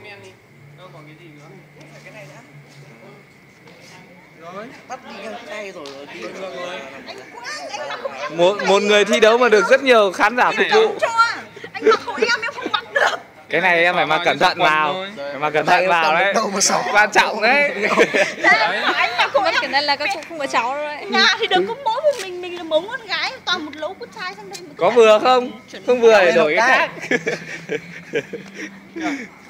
comment đi. Đâu còn cái gì nữa? Cái này đã. Rồi. Bắt đi rồi đi rồi. một một người thi đấu mà được rất nhiều khán giả phục vụ. không cho anh mặc của em em không mặc được. Cái này em phải mặc cẩn thận vào. phải mặc cẩn thận vào đấy. đâu mà sỏ quan trọng đấy. Đấy, anh mặc của em. Cái này là các không, không có cháu đâu đấy. Nhà thì đừng có mỗi một mình mình là mống con gái toàn một lũ con trai sang đây. Có vừa không? Không vừa thì đổi cái. khác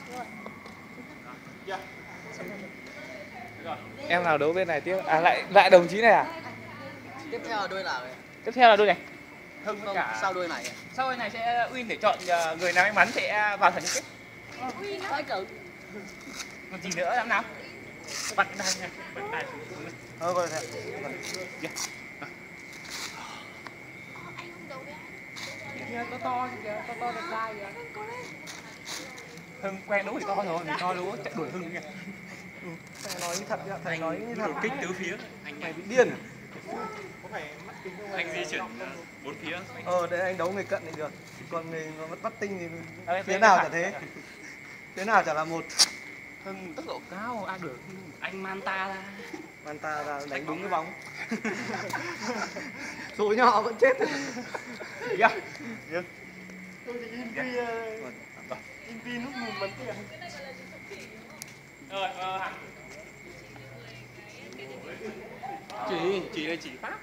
em nào đấu bên này tiếp. À lại lại đồng chí này à? Tiếp theo là đôi nào vậy tiếp theo là đôi này. Hưng với không cả sao đôi này. sau đây này sẽ win để chọn ờ, người nào may mắn sẽ vào trận chung kết Thôi cử còn gì nữa làm nào? Bật này nha bật này thôi coi thế kia to to kìa to to đẹp trai kìa hưng quen đấu thì to rồi mình to đấu chạy đuổi hưng kìa. Thầy nói như thật nhá thầy nói như thật. kích tứ phía. Anh mày bị điên à? anh di chuyển bốn phía. Ờ để anh đấu người cận thì được. Còn người mà bắt tinh thì phía thế nào phải. chả thế. phía nào chả là một. Hưng tốc độ cao ai đuổi hưng? Anh manta ra. Manta ra đánh đúng cái bóng. Số nhỏ vẫn chết Inti lúc mùm mình kìa rồi ờ hẳn chỉ chị là chỉ pháp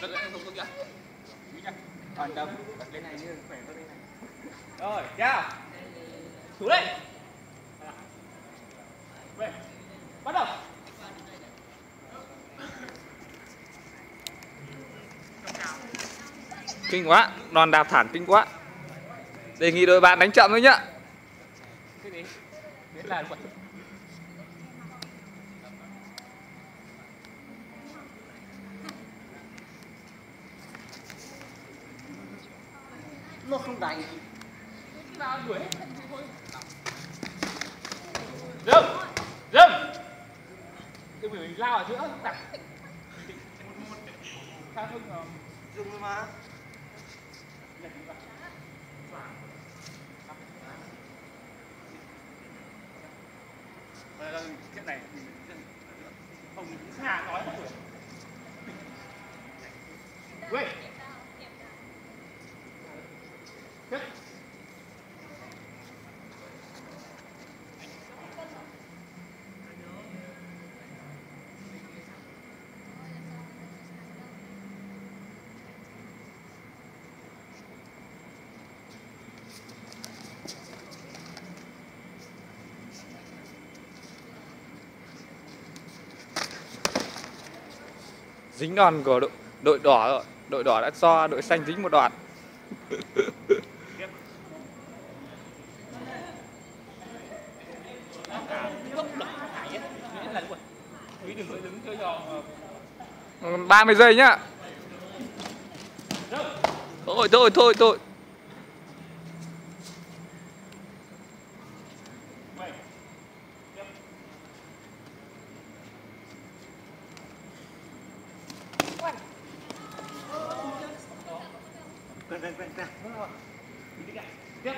Rất là không không kìa còn đâm bật lên này như khỏe hơn đây này rồi chào thủ đây về bắt đầu kinh quá đòn đạp thản kinh quá đề nghị đội bạn đánh chậm thôi nhá. Cái gì biết là quật nó không đánh. Dừng dừng cái biểu mình lao ở giữa đặt. Sao không ờ, dừng mà cái này không xa nói mất rồi. Dính đòn của đội đội đỏ rồi. Đội đỏ đã cho đội xanh dính một đoạn. Ừ, ba mươi giây nhá. Thôi thôi thôi thôi. Quen quen quen quen Đi lại. Tiếp.